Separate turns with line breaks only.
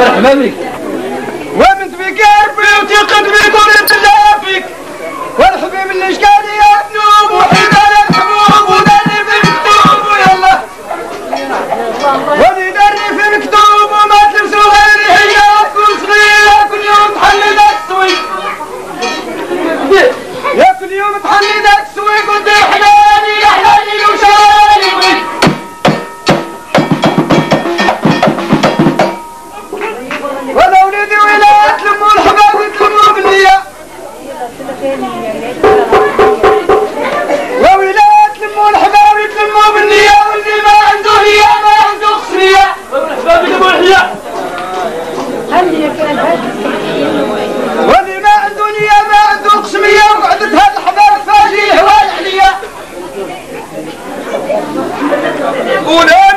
مرحبا بك.
وبنت بك عرفي وثقت بك الله فيك والحبيب اللي شكا أولئك